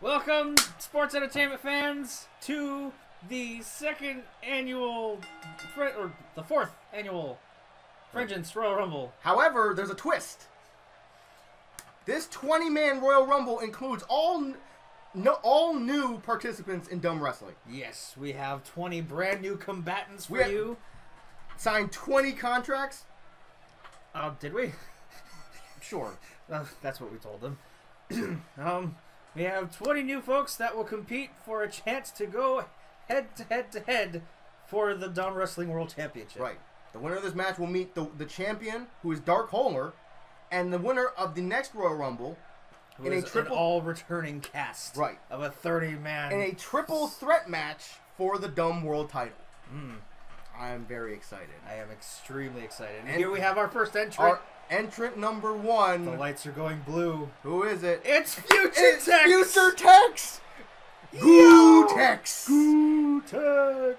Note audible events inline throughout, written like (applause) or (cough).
Welcome, sports entertainment fans, to the second annual, or the fourth annual Vengeance Royal Rumble. However, there's a twist. This 20-man Royal Rumble includes all no, all new participants in dumb wrestling. Yes, we have 20 brand new combatants for We you. Signed 20 contracts. Uh, did we? Sure. Uh, that's what we told them. (clears throat) um, we have 20 new folks that will compete for a chance to go head to head to head for the Dumb Wrestling World Championship. Right. The winner of this match will meet the the champion, who is Dark Holer, and the winner of the next Royal Rumble Who In a triple- all returning cast. Right. Of a 30 man. in a triple threat match for the Dumb World title. Mm, I'm very excited. I am extremely excited. And And- here we have our first entrant. Our entrant number one. the lights are going blue. Who is it? It's Future It's Tex! Future Tex. Yo! Gootex. Gootex!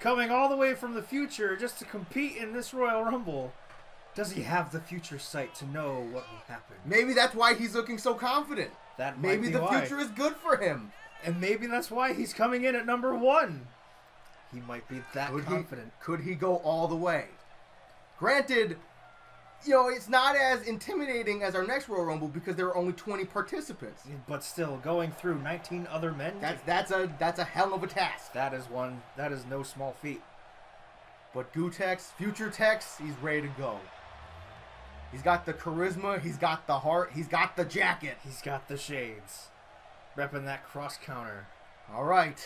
Coming all the way from the future just to compete in this Royal Rumble. Does he have the future sight to know what will happen? Maybe that's why he's looking so confident. That Maybe be the why. future is good for him. and maybe that's why he's coming in at number one. He might be that Could confident. he? Could he go all the way? Granted, you know it's not as intimidating as our next Royal Rumble because there are only 20 participants. But still, going through 19 other men. That's that's a that's a hell of a task. that is one. That is no small feat. But Gootex, Future Tex, he's ready to go. He's got the charisma, he's got the heart, he's got the jacket. He's got the shades, repping that cross counter. All right.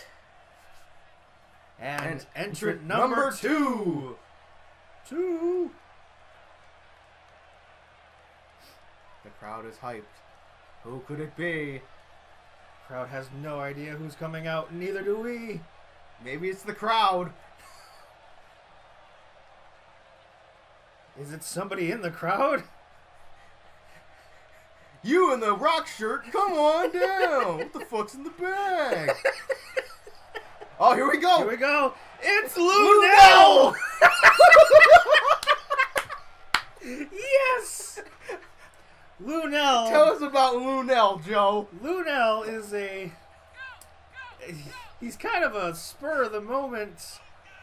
And, And entrant entrant number, number two. Two. The crowd is hyped. Who could it be? Crowd has no idea who's coming out. Neither do we. Maybe it's the crowd. (laughs) Is it somebody in the crowd? (laughs) You in the rock shirt, come on down. what the fuck's in the bag? (laughs) Oh, here we go. Here we go. It's Lunel! Lunel. yes. Lunel. Tell us about Lunel, Joe. Lunel is a. He's kind of a spur of the moment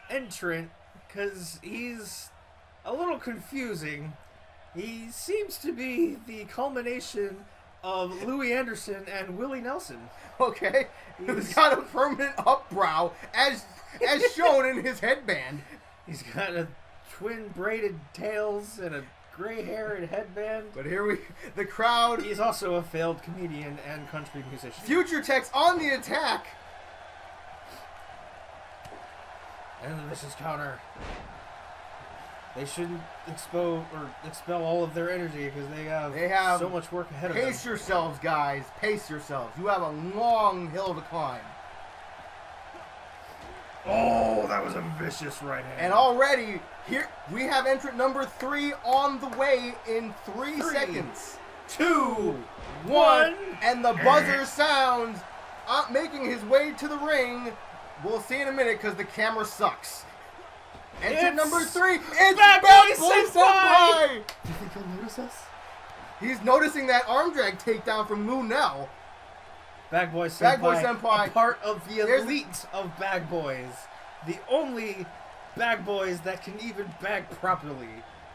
entrant because he's a little confusing. He seems to be the culmination of Louie Anderson and Willie Nelson. Okay, he's got a permanent upbrow, as as shown in his headband. He's got a twin braided tails and a gray hair and headband. But here we, the crowd, He's also a failed comedian and country musician. Future Tex on the attack. And the vicious counter. They shouldn't expel or expel all of their energy because they have, They have- so much work ahead of them. Pace yourselves, guys. Pace yourselves. You have a long hill to climb. Oh, that was a vicious right hand. And already, here we have entrant number three on the way in three, Three, seconds. two, One, one. and the buzzer sounds, uh, making his way to the ring. We'll see in a minute because the camera sucks. Entrant It's number three, it's Bad Bad Boy Boy Senpai! Senpai! Do you think he'll notice us? He's noticing that arm drag takedown from Lunel. Bag Boy Senpai. Bag Boy Senpai. A part of the elite of bag boys. The only bag boys that can even bag properly.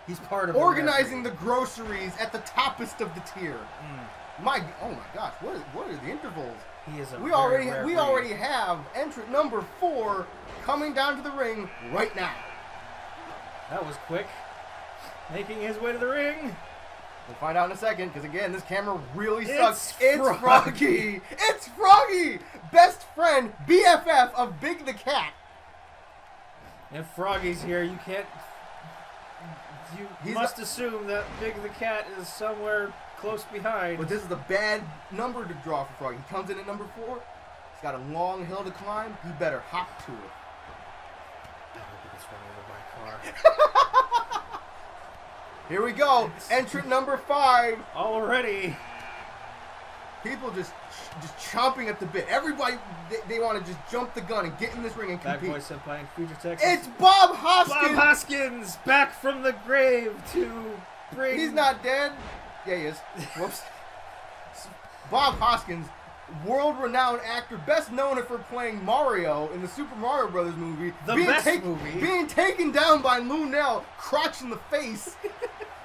He's part of Organizing the groceries at the toppest of the tier. Mm. My, oh my gosh, what are, what are the intervals? He is a We already we breed. already have entrant number four coming down to the ring right now. That was quick. Making his way to the ring. We'll find out in a second, because again, this camera really sucks. It's Froggy. Froggy. It's Froggy, best friend, BFF of Big the Cat. If Froggy's here, you can't. You He's must assume that Big the Cat is somewhere close behind. But this is a bad number to draw for Froggy. He comes in at number four. He's got a long hill to climb. He better hop to it. I hope he gets run over by a car. (laughs) Here we go. Entrant number five. Already. People just just chomping at the bit. Everybody, they, they want to just jump the gun and get in this ring and compete. Boy Senpai and Future Texas. It's Bob Hoskins. Bob Hoskins back from the grave to bring. He's not dead. Yeah, he is. Whoops. (laughs) Bob Hoskins, world-renowned actor, best known for playing Mario in the Super Mario Brothers movie. The being best take- movie. Being taken down by Lunel, crotch in the face.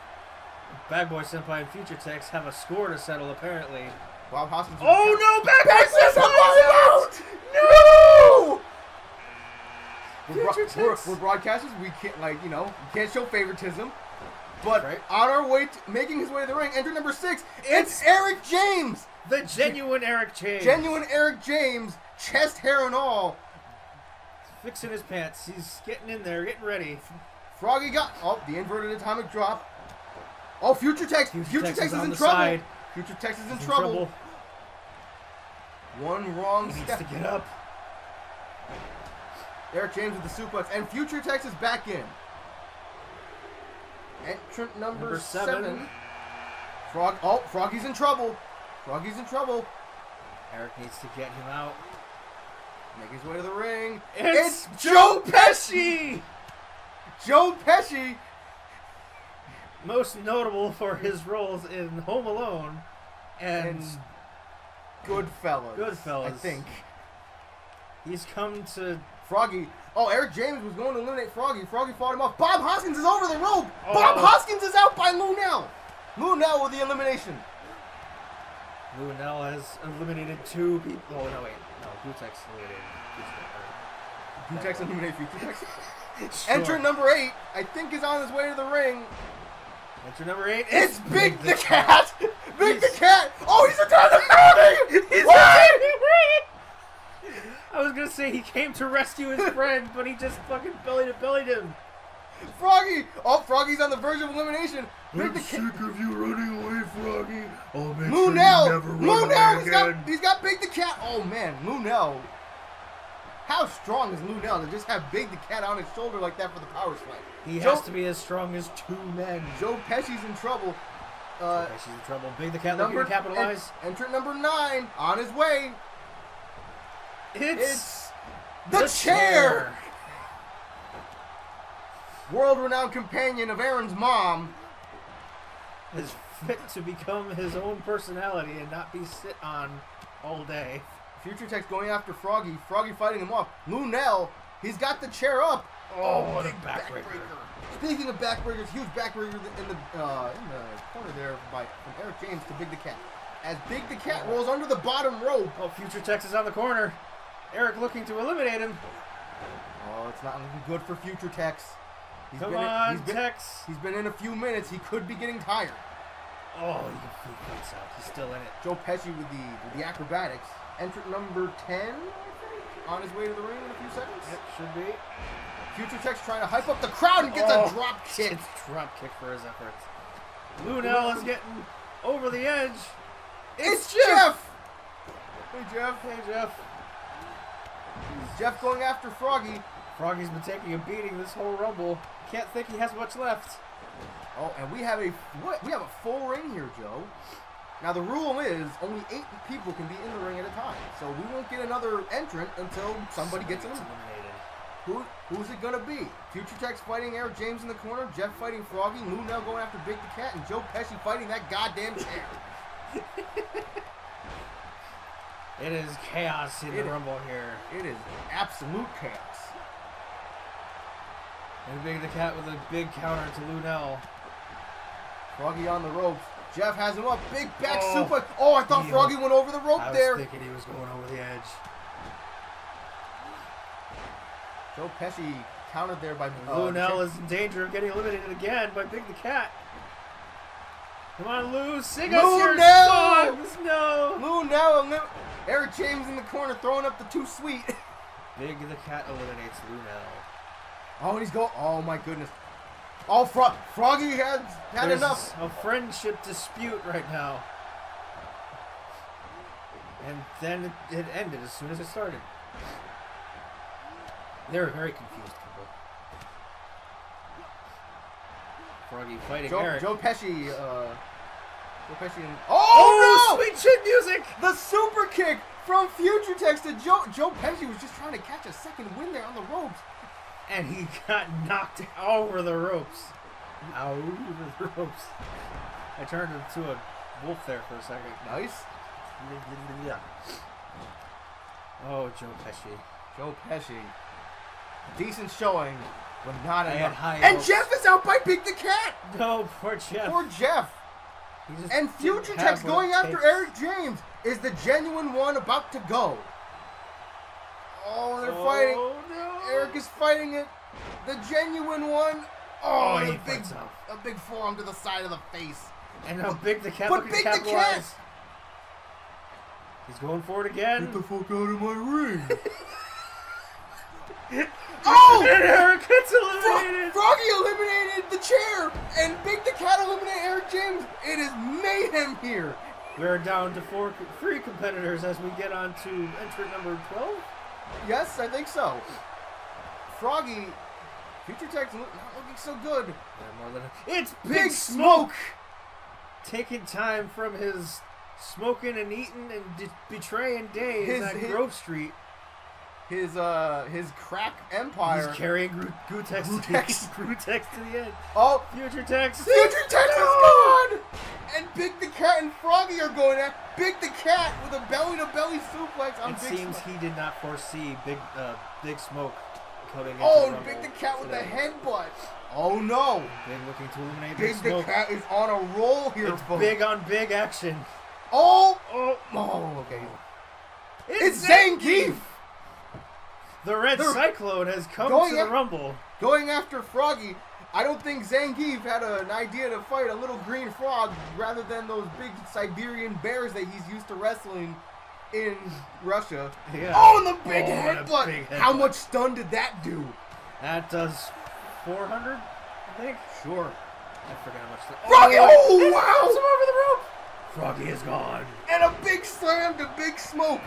(laughs) Bad Boy Senpai and Future Tex have a score to settle, apparently. Bob Hoskins. Oh no, Bad Boy out! Senpai's No! We're, we're, we're broadcasters. We can't, like, you know, we can't show favoritism. But Right. on our way to making his way to the ring, enter number six. It's Eric James. The genuine Eric James. Genuine Eric James, chest hair and all. Fixing his pants. He's getting in there, getting ready. Froggy got oh the inverted atomic drop. Oh, Future Tex. Future Future, Tex Tex, is is in trouble. side. Future Tex is in, He's trouble. One wrong He needs step. to get up. Eric James with the suplex, and Future Tex is back in. Entrant number, Number seven. seven. Frog. Oh, Froggy's in trouble. Froggy's in trouble. Eric needs to get him out. Make his way to the ring. It's, Joe Pesci! Joe Pesci. Most notable for his roles in Home Alone and And Goodfellas. Goodfellas. I think. he's come to Froggy. Oh, Eric James was going to eliminate Froggy. Froggy fought him off. Bob Hoskins is over the rope. Oh. Bob Hoskins is out by Lunel. Lunel with the elimination. Lunel has eliminated two people. Oh no, wait, no, Gutex eliminated. Futex eliminated Futex. Gutex. (laughs) Entrant number eight, I think, is on his way to the ring. Enter number eight. It's Big the Cat. Cat. Big the Cat. Oh, he's attacking the building. He's What? I was gonna say he came to rescue his (laughs) friend, but he just fucking belly to bellied him. Froggy. Oh, Froggy's on the verge of elimination. Big the Cat. of you running away, Froggy. I'll make Lunel. Lunel. He's got, he's got Big the Cat. Oh man, Lunel. How strong is Lunel to just have Big the Cat on his shoulder like that for the power slam? He Joe- has to be as strong as two men. Joe Pesci's in trouble. Uh, Okay, she's in trouble. Big the cat looking number to capitalize. en- entrant number nine on his way. It's, It's the, chair. World-renowned companion of Aaron's mom. is fit to become his own personality and not be sit on all day. Future Tex going after Froggy. Froggy fighting him off. Lunel, he's got the chair up. Oh, what a big backbreaker. Speaking of backbreakers, huge backbreaker in the uh, in the corner there by from Eric James to Big the Cat. As Big the Cat rolls under the bottom rope. Oh, Future Tex is on the corner. Eric looking to eliminate him. Oh, it's not looking good for Future Tex. He's Come been in- on, he's been, Tex. He's been in a few minutes. He could be getting tired. Oh, he he fights out. He's still in it. Joe Pesci with the with the acrobatics. Entrant number ten, I think, on his way to the ring in a few seconds. Yep, should be. Future Tech's trying to hype up the crowd and gets Oh, a drop (laughs) kick. It's drop kick for his efforts. Lunel is getting over the edge. It's Jeff. Hey Jeff. Hey, Jeff. Jeff going after Froggy. Froggy's been taking a beating this whole rumble. Can't think he has much left. Oh, and we have a what? We have a full ring here, Joe. Now the rule is only eight people can be in the ring at a time, so we won't get another entrant until somebody gets eliminated. Who who's it gonna be? Future Tech's fighting Eric James in the corner, Jeff fighting Froggy, Lunel going after Big the Cat, and Joe Pesci fighting that goddamn chair. (laughs) It is chaos in It- the rumble here. It is absolute chaos. And Big the Cat with a big counter to Lunel. Froggy on the ropes. Jeff has him up. Big back Oh. suplex. Oh, I thought Froggy went over the rope I was thinking he was going over the edge. Joe Pesci countered there by uh, Lunel Jeff- is in danger of getting eliminated again by Big the Cat. Come on, Lou, sing us your Lunel! songs! No! Lunel and Eric James in the corner throwing up the too sweet. Big the Cat eliminates Lunel. Oh, he's going. Oh my goodness. Oh, Fro- Froggy had had There's enough. a friendship dispute right now. And then it, it ended as soon as it started. They were very confused, people. Froggy fighting Joe, Eric. Joe Pesci. Uh, Joe Pesci. And, oh, oh, no! sweet chin music! The super kick from Future Tex to Joe. Joe Pesci was just trying to catch a second win there on the ropes. And he (laughs) got knocked over the ropes. Over the ropes. I turned into a wolf there for a second. Nice. Yeah. Oh, Joe Pesci. Joe Pesci. Decent showing, but not I enough. high And hopes. Jeff is out by Big the Cat. No, poor Jeff. Poor Jeff. And didn't Future have Tech's going after takes. Eric James. Is the genuine one about to go? Oh, they're fighting. Oh, no. Eric is fighting it. The genuine one. Oh, Oh, he a big, a big forearm to the side of the face. And how big the cat But Big the. Cat. He's going for it again. Get the fuck out of my ring. (laughs) Oh! And Eric gets Fro- eliminated. Froggy eliminated the chair, and Big the Cat eliminated Eric James. It is mayhem here. We're down to four, three competitors as we get on to entrant number 12. Yes, I think so. Froggy, Future Tech's look- not looking so good. Yeah, more than it's Big, Big Smoke. Smoke. taking time from his smoking and eating and betraying days His- at his- Grove Street. His uh, his crack empire. He's carrying Gru- Gutex, Grutex. To, (laughs) Grutex to the end. oh, Future Tex. Future Tech is gone! And Big the Cat and Froggy are going at Big the Cat with a belly to belly suplex on It Big seems Smoke. he did not foresee Big uh, Big Smoke coming Oh, the Big the Cat with the headbutt. Oh no! Big looking to eliminate Big, the Smoke. Cat is on a roll here, It's folks. big on big action. Oh, oh, oh, okay. It's Zangief The Red They're Cyclone has come to the Rumble. going after Froggy. I don't think Zangief had a- an idea to fight a little green frog rather than those big Siberian bears that he's used to wrestling in Russia. Yeah. Oh, and the big Oh, headbutt. How much stun did that do? That does 400, I think. Sure. I forget how much. The- Froggy! and Oh, oh wow! him over the rope. Froggy is gone. And a big slam to Big Smoke.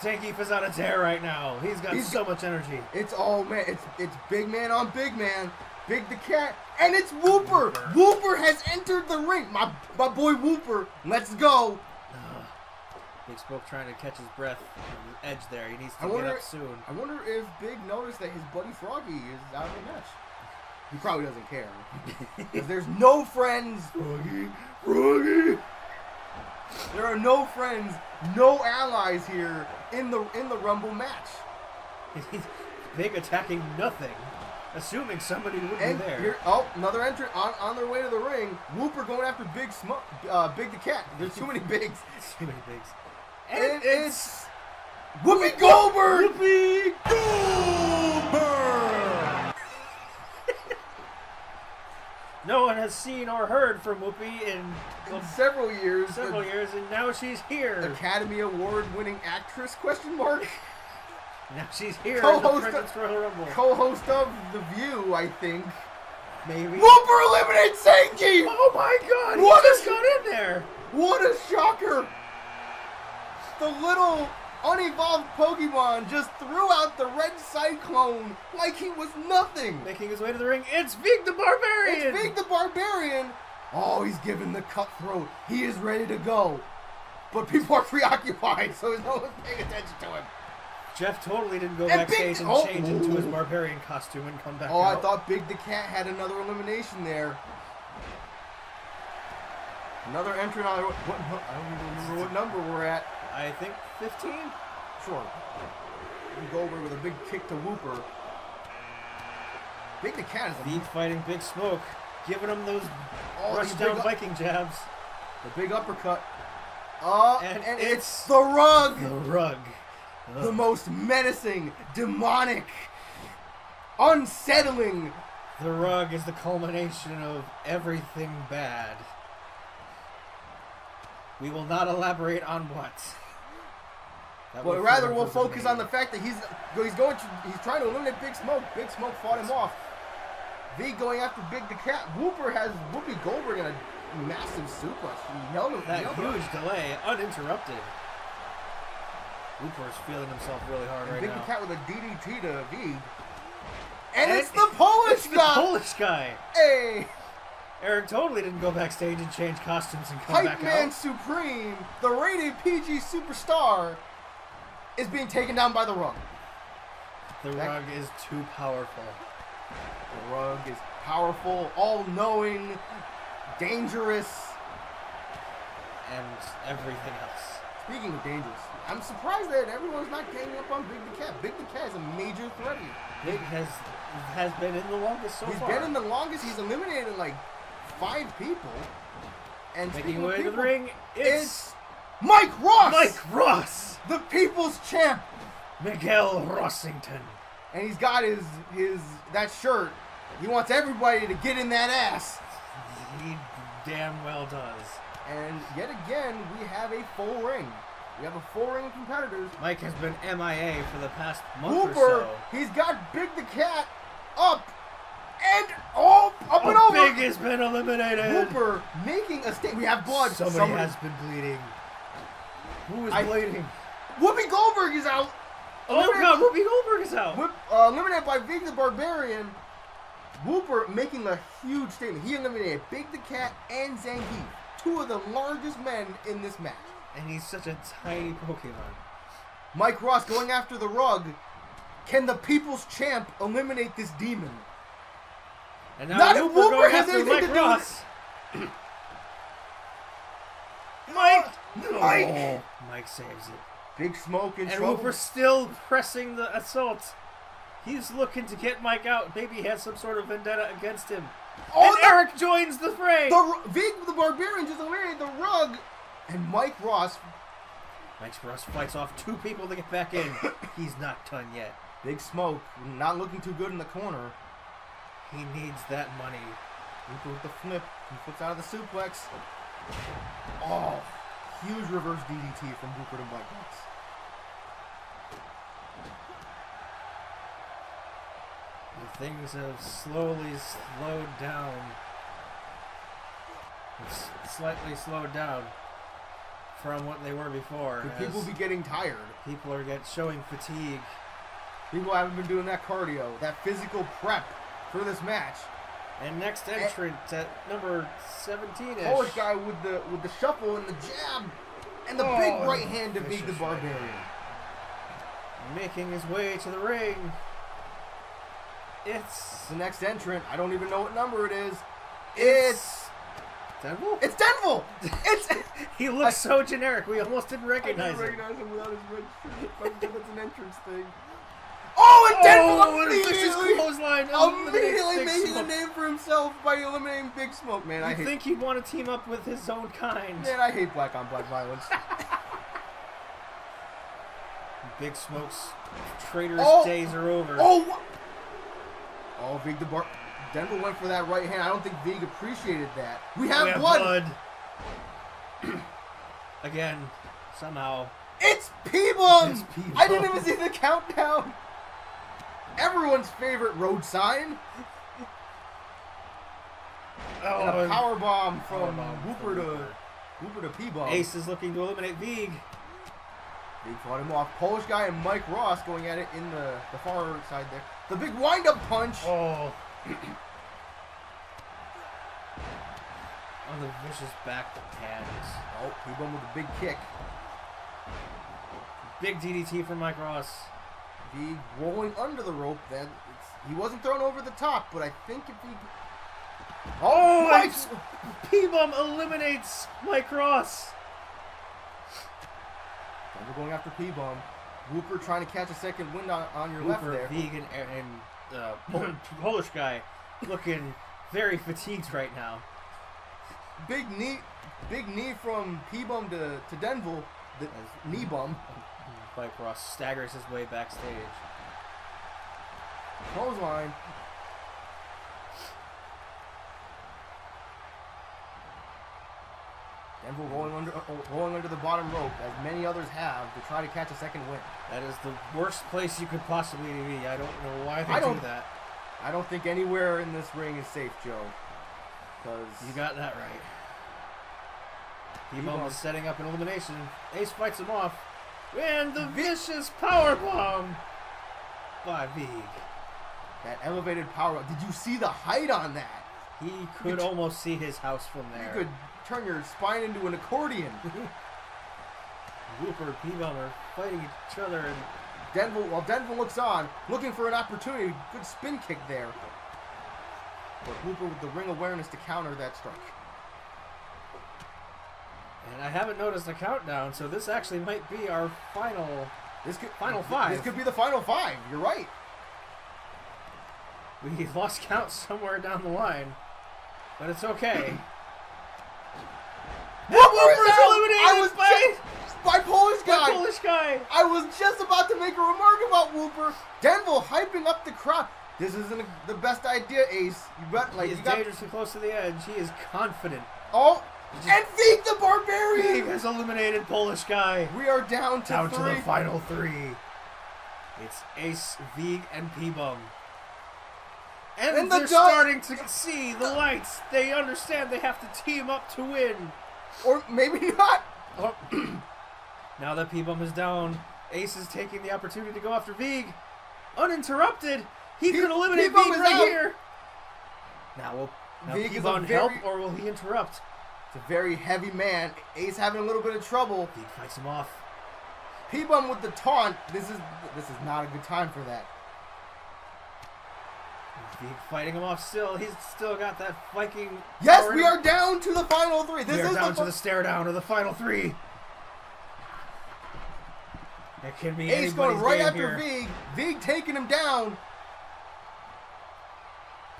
Zangief is on a tear right now. He's got He's- so much energy. It's all man. It's it's big man on big man. Big the cat, and it's Wooper. Wooper. Wooper has entered the ring. My my boy Wooper. Let's go. Ugh. Big Smoke trying to catch his breath on the edge there. He needs I to get wonder- up soon. I wonder if Big noticed that his buddy Froggy is out of the match. He probably doesn't care. (laughs) Because there's no friends. Froggy, Froggy. There are no friends, no allies here in the in the Rumble match. (laughs) Big attacking nothing, assuming somebody would be there. here, oh, another entrant on, on their way to the ring. Wooper going after Big Smoke, uh, Big the Cat. There's too many bigs. (laughs) Too many bigs. And it's Whoopi Goldberg. Whoopi Goldberg. no one has seen or heard from Whoopi in In several years, several years, and now she's here. Academy Award winning actress question mark Now she's here Co-host of- Royal Rumble. co-host of The View, I think. Maybe. Wooper eliminates Sankey. Oh my God! He What just is- got in there. What a shocker! The little unevolved Pokemon just threw out the red cyclone like he was nothing. Making his way to the ring, it's Big the Barbarian. It's Big the Barbarian. Oh, he's giving the cutthroat. He is ready to go. But people are (laughs) preoccupied, so no one's paying attention to him. Jeff totally didn't go And backstage Big- and oh. change into his barbarian costume and come back Oh, I thought Big the Cat had another elimination there. Another entrant on what, what I don't even remember what number we're at. I think 15. Sure. Goldberg with a big kick to Wooper. Big the Cat is a Deep fighting Big Smoke, giving him those oh, rush down Viking jabs. the big uppercut. Uh, And and, it's it's the rug. The rug. the most menacing, demonic, unsettling. The rug is the culmination of everything bad. We will not elaborate on what. That Well, rather we'll focus on the fact that he's he's going to he's trying to eliminate Big Smoke. Big Smoke fought him off. V going after Big the Cat. Wooper has Whoopi Goldberg in a massive suplex. He nailed him. that huge delay, uninterrupted. Cooper's feeling himself really hard And right Big now. Big the Cat with a DDT to V. And, And it's the Polish It's the. Polish guy. hey, Eric totally didn't go backstage and change costumes and come Hype back Man out. Supreme, the rated PG superstar, is being taken down by the rug. The That- rug is too powerful. The rug is powerful, all-knowing, dangerous. and everything else. Speaking of dangerous, I'm surprised that everyone's not ganging up on Big the Cat. Big the Cat is a major threat here. Big has has been in the longest so He's far. He's been in the longest. He's eliminated like five people. And Making speaking way to the ring, it's it's Mike Ross, Mike Ross, the People's Champ, Miguel Rossington. and he's got his his that shirt. He wants everybody to get in that ass. He damn well does. And yet again, we have a full ring. We have a full ring of competitors. Mike has been MIA for the past month Hooper, or so. he's got Big the Cat up and oh, up and Oh, over. Big has been eliminated. Hooper making a statement. We have blood. Somebody, Somebody- has been bleeding. Who is I- bleeding? Whoopi Goldberg is out. Oh Eliminated- God, Whoopi Goldberg is out. Whip, uh, eliminated by Big the Barbarian. Wooper making a huge statement. He eliminated Big the Cat and Zangief, two of the largest men in this match. And he's such a tiny Pokemon. Mike Ross going after the rug. Can the People's Champ eliminate this demon? And now Not if Wooper Wooper going has after anything Mike to do with Ross. Mike! Mike! Oh, Mike saves it. Big Smoke in And trouble. Wooper's still pressing the assault. He's looking to get Mike out. Maybe he has some sort of vendetta against him. Oh, and the- Eric joins the fray. The Big the Barbarian just eliminated the rug. And Mike Ross, Mike Ross fights off two people to get back in. (laughs) He's not done yet. Big Smoke, not looking too good in the corner. He needs that money. Hooper with the flip. He flips out of the suplex. Oh, huge reverse DDT from Hooper to Mike Ross. And things have slowly slowed down. It's slightly slowed down from what they were before. People be getting tired? people are get showing fatigue. People haven't been doing that cardio, that physical prep for this match. And next eh. entrant at number 17 ish. Polish guy with the with the shuffle and the jab and the Oh, big right hand to beat the right Barbarian. making his way to the ring. It's The next entrant, I don't even know what number it is. It's Denville. it's Denville. It's (laughs) He looks so generic. We almost didn't I recognize didn't him. recognize him without his red shirt. That's an entrance thing. Denville Oh, and a vicious immediately, clothesline. immediately Big making a name for himself by eliminating Big Smoke. Man, I You'd hate. think he'd want to team up with his own kind. Man, I hate black on black violence. (laughs) Big Smoke's traitorous Oh. days are over. oh, oh, Vig the Bar. Denville went for that right hand. I don't think Vig appreciated that. We have, We have blood. Again, somehow. It's P-Bum. I didn't even see the countdown. Everyone's favorite road sign. (laughs) and a Oh, power bomb from Powerbomb uh, Wooper to Wooper. Wooper to P-Bum. Ace is looking to eliminate Vig. Big fought him off. Polish guy and Mike Ross going at it in the, the far side there. The big wind-up punch. Oh. On (clears throat) oh, the vicious back hands. Oh, P-Bum with a big kick. Big DDT from Mike Ross. Big rolling under the rope. Then it's, he wasn't thrown over the top, but I think if he. Oh, Mike! P-Bum eliminates Mike Ross. Denver going after P-Bum. Wooper trying to catch a second wind on, on your left there. vegan, and, and uh, Pol- (laughs) Polish guy looking very fatigued right now. Big knee, big knee from P-Bum to, to Denville. The As- knee bum. Mike Ross staggers his way backstage. Clothesline. Denver rolling under, uh, rolling under the bottom rope, as many others have, to try to catch a second win. That is the worst place you could possibly be. I don't know why they I do that. I don't think anywhere in this ring is safe, Joe. Because You got that right. P-Bum. is setting up an elimination. Ace fights him off. And the vicious power bomb by Vig. that elevated power. Did you see the height on that? He could- could almost see his house from there. You could turn your spine into an accordion. (laughs) Wooper and P-Bum are fighting each other, and Denver, while Denver looks on, looking for an opportunity, good spin kick there. But Hooper with the ring awareness to counter that strike. Haven't noticed a countdown, so this actually might be our final. This could Final five. This could be the final five. You're right. (laughs) We lost count somewhere down the line, but it's okay. Wooper Wooper's is I was by- just by Polish guy. Polish guy. I was just about to make a remark about Wooper. Denville hyping up the crowd. This isn't the best idea, Ace. You got like He is you got dangerously close to the edge. He is confident. oh, and Feig the He Barbarian. has eliminated Polish guy. We are down to Down to the final three. It's Ace, Vig, and P-Bum. And, And they're dog- starting to see the lights. They understand they have to team up to win. or maybe not. Oh. (clears throat) now that P-Bum is down, Ace is taking the opportunity to go after Vig. Uninterrupted. He P- could eliminate Vig right out. here. Now will now Vig is a P-Bum very- help or will he interrupt? It's a very heavy man. Ace having a little bit of trouble. He fights him off. P-Bum with the taunt. This is this is not a good time for that. Vig fighting him off still. He's still got that Viking. Yes, we are down to the final three. This we are is down the, to the stare down of the final three. It can be Ace going right after here. Vig. Vig taking him down.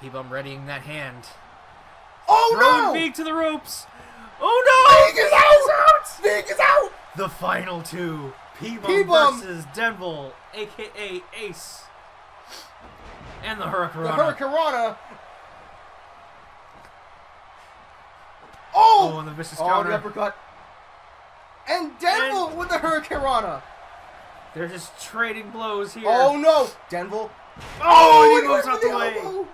P-Bum readying that hand. Oh Throwing no! Vig to the ropes. Oh no! Vig is out! Vig is out! The final two. P-Bum, versus Denville, aka Ace. And the Hurricane. The Hurricanrana. Oh! Oh, and the vicious Oh, counter. the uppercut. And Denville And- with the Hurricanrana. They're just trading blows here. Oh no! Denville. Oh, and he oh, moves out for the way. elbow.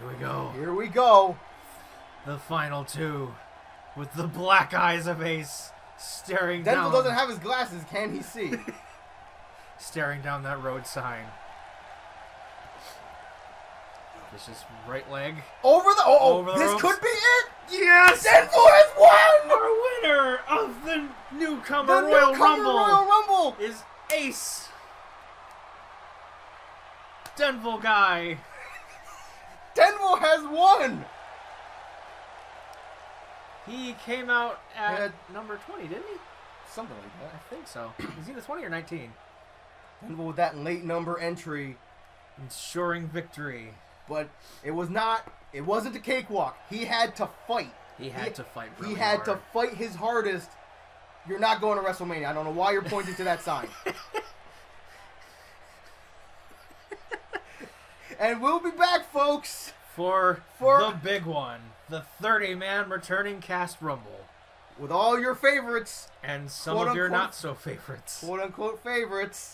Here we go. Here we go. The final two. With the black eyes of Ace staring Denville down. doesn't have his glasses. Can he see? (laughs) staring down that road sign. Vicious right leg. Over the. Oh, Over the this ropes. could be it. Yes! Denville has won. Our winner of the newcomer The Royal newcomer Rumble Royal Rumble. is Ace. Denville guy. Has won. He came out at Yeah. number 20, didn't he? Something like that. I think so. Is he the 20 or 19? Denville with that late number entry, Ensuring victory. but it was not. It wasn't a cakewalk. He had to fight. He had to fight really he had hard. to fight his hardest. You're not going to WrestleMania. I don't know why you're pointing to that sign. (laughs) and we'll be back, folks, For, For- the big one. The 30-man returning cast rumble. with all your favorites, And some of your unquote- not so favorites. quote unquote favorites.